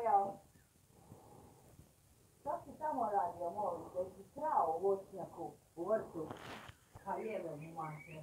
stojao. Šta si tamo radio, molim, da si trao u voćnjaku, u vrtu? Pa jebe mu mater.